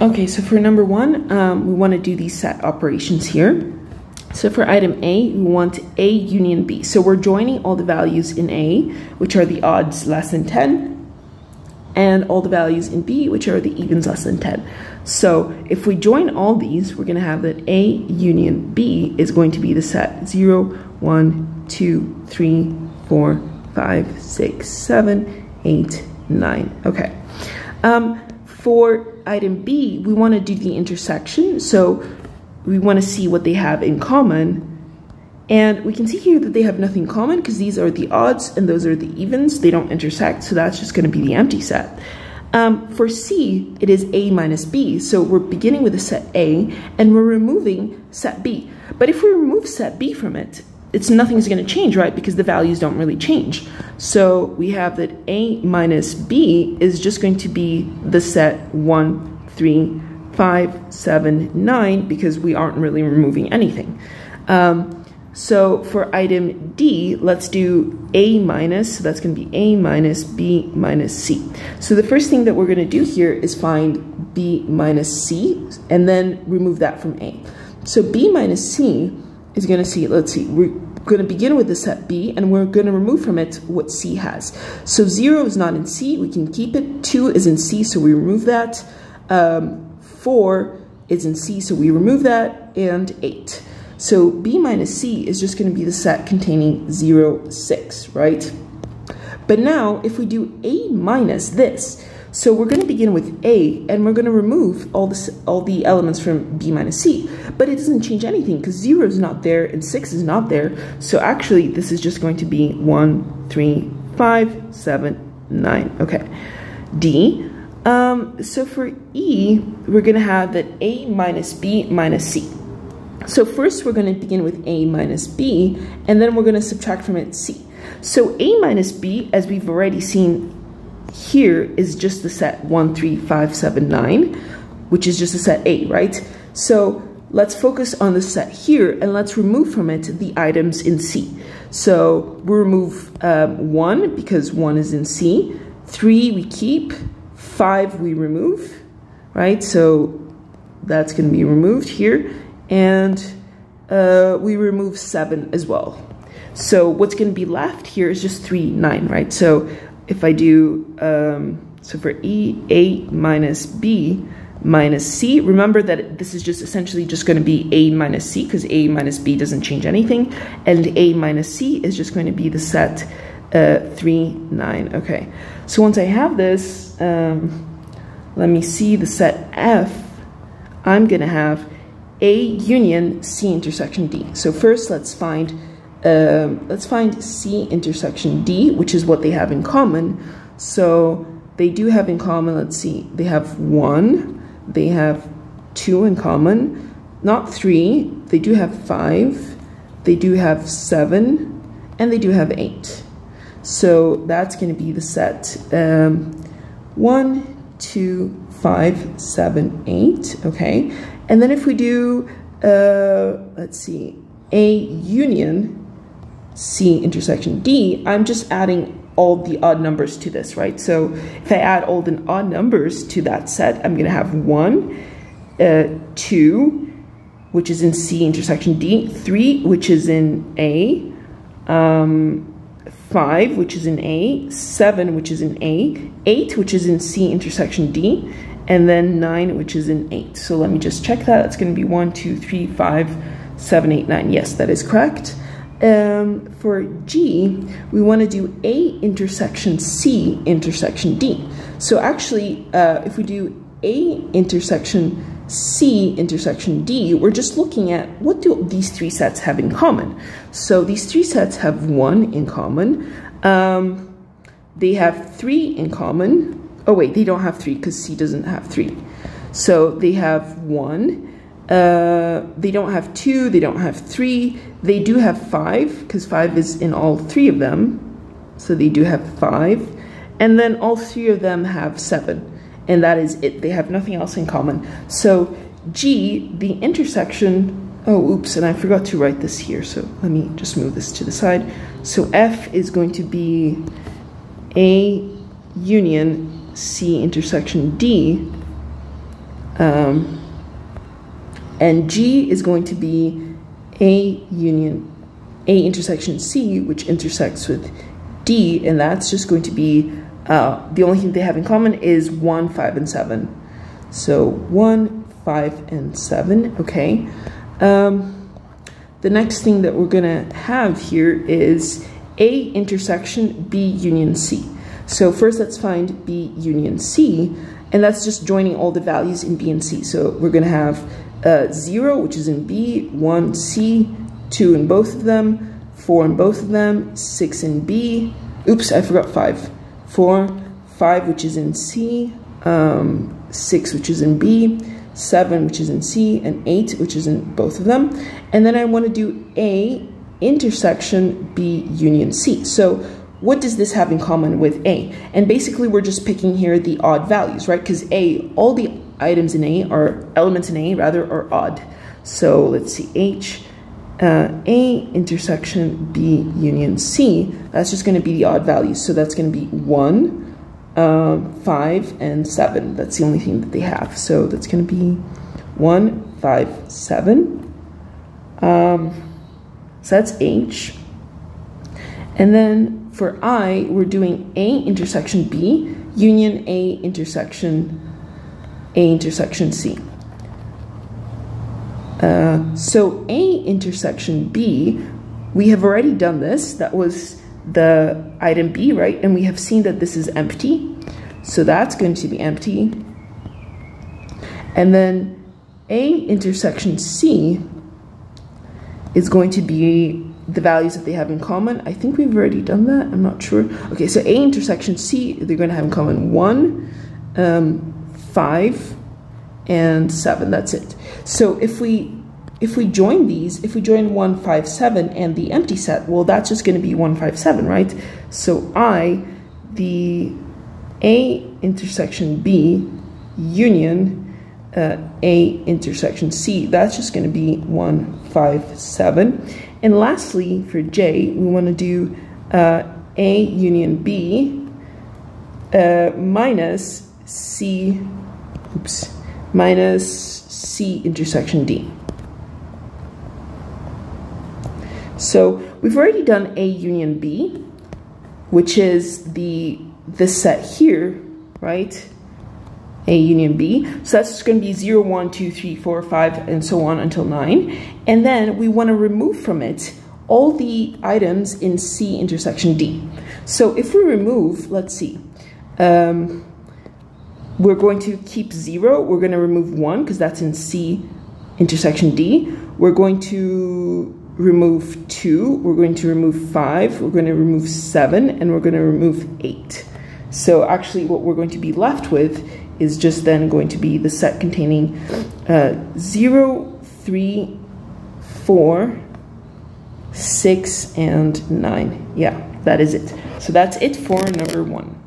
Okay, so for number one, um, we want to do these set operations here. So for item A, we want A union B. So we're joining all the values in A, which are the odds less than 10, and all the values in B, which are the evens less than 10. So if we join all these, we're going to have that A union B is going to be the set 0, 1, 2, 3, 4, 5, 6, 7, 8, 9. Okay. Um, for item B, we want to do the intersection. So we want to see what they have in common. And we can see here that they have nothing common because these are the odds and those are the evens. They don't intersect, so that's just going to be the empty set. Um, for C, it is A minus B. So we're beginning with a set A and we're removing set B. But if we remove set B from it, it's nothing's going to change, right? Because the values don't really change. So we have that A minus B is just going to be the set 1, 3, 5, 7, 9 because we aren't really removing anything. Um, so for item D, let's do A minus, so that's going to be A minus B minus C. So the first thing that we're going to do here is find B minus C and then remove that from A. So B minus C is going to see, let's see, we're going to begin with the set B and we're going to remove from it what C has. So 0 is not in C, we can keep it. 2 is in C, so we remove that. Um, 4 is in C, so we remove that, and 8. So B minus C is just going to be the set containing 0, 6, right? But now, if we do A minus this, so we're going to begin with A, and we're going to remove all, this, all the elements from B minus C. But it doesn't change anything, because 0 is not there, and 6 is not there. So actually, this is just going to be 1, 3, 5, 7, 9. Okay. D, um, so for E, we're going to have that A minus B minus C. So first we're going to begin with A minus B, and then we're going to subtract from it C. So A minus B, as we've already seen here, is just the set 1, 3, 5, 7, 9, which is just a set A, right? So let's focus on the set here, and let's remove from it the items in C. So we'll remove um, 1, because 1 is in C. 3 we keep, 5 we remove, right? So that's going to be removed here. And uh, we remove 7 as well. So what's going to be left here is just 3, 9, right? So if I do, um, so for E, A minus B minus C, remember that this is just essentially just going to be A minus C because A minus B doesn't change anything. And A minus C is just going to be the set uh, 3, 9. Okay, so once I have this, um, let me see the set F, I'm going to have A union C intersection D. So first let's find um, let's find C intersection D, which is what they have in common. So they do have in common, let's see, they have 1, they have 2 in common, not 3, they do have 5, they do have 7, and they do have 8. So that's going to be the set um, one, two, five, seven, eight, okay? And then if we do, uh, let's see, A union C intersection D, I'm just adding all the odd numbers to this, right? So if I add all the odd numbers to that set, I'm gonna have one, uh, two, which is in C intersection D, three, which is in A, um, 5, which is in A, 7, which is in A, 8, which is in C intersection D, and then 9, which is in 8. So let me just check that. It's going to be 1, 2, 3, 5, 7, 8, 9. Yes, that is correct. Um, for G, we want to do A intersection C intersection D. So actually, uh, if we do A intersection C intersection D, we're just looking at what do these three sets have in common. So these three sets have one in common. Um, they have three in common. Oh wait, they don't have three because C doesn't have three. So they have one. Uh, they don't have two, they don't have three. They do have five because five is in all three of them. So they do have five. And then all three of them have seven and that is it. They have nothing else in common. So G, the intersection, oh, oops, and I forgot to write this here, so let me just move this to the side. So F is going to be A union C intersection D, Um, and G is going to be A union, A intersection C, which intersects with D, and that's just going to be, uh, the only thing they have in common is 1, 5, and 7. So 1, 5, and 7, okay. Um, the next thing that we're going to have here is A intersection B union C. So first let's find B union C, and that's just joining all the values in B and C. So we're going to have uh, 0, which is in B, 1 C, 2 in both of them, 4 in both of them, 6 in B, oops, I forgot 5, 4, 5 which is in C, um, 6 which is in B, 7 which is in C, and 8 which is in both of them. And then I want to do A intersection B union C. So what does this have in common with A? And basically we're just picking here the odd values, right? Because A, all the items in A are elements in A rather are odd. So let's see, H, uh, A intersection B union C, that's just going to be the odd values. So that's going to be 1, uh, 5, and 7. That's the only thing that they have. So that's going to be 1, 5, 7. Um, so that's H. And then for I, we're doing A intersection B, union A intersection A intersection C. Uh, so A intersection B, we have already done this. That was the item B, right? And we have seen that this is empty. So that's going to be empty. And then A intersection C is going to be the values that they have in common. I think we've already done that. I'm not sure. Okay, so A intersection C, they're going to have in common 1, um, 5, and 7. That's it. So if we if we join these, if we join 157 and the empty set, well, that's just going to be 157, right? So I, the A intersection B union uh, A intersection C, that's just going to be 157. And lastly, for J, we want to do uh, A union B uh, minus C, oops, minus C intersection D. So we've already done A union B, which is the this set here, right? A union B. So that's going to be 0, 1, 2, 3, 4, 5, and so on until 9. And then we want to remove from it all the items in C intersection D. So if we remove, let's see, um, we're going to keep 0. We're going to remove 1 because that's in C intersection D. We're going to remove 2, we're going to remove 5, we're going to remove 7, and we're going to remove 8. So actually what we're going to be left with is just then going to be the set containing uh, 0, 3, 4, 6, and 9. Yeah, that is it. So that's it for number 1.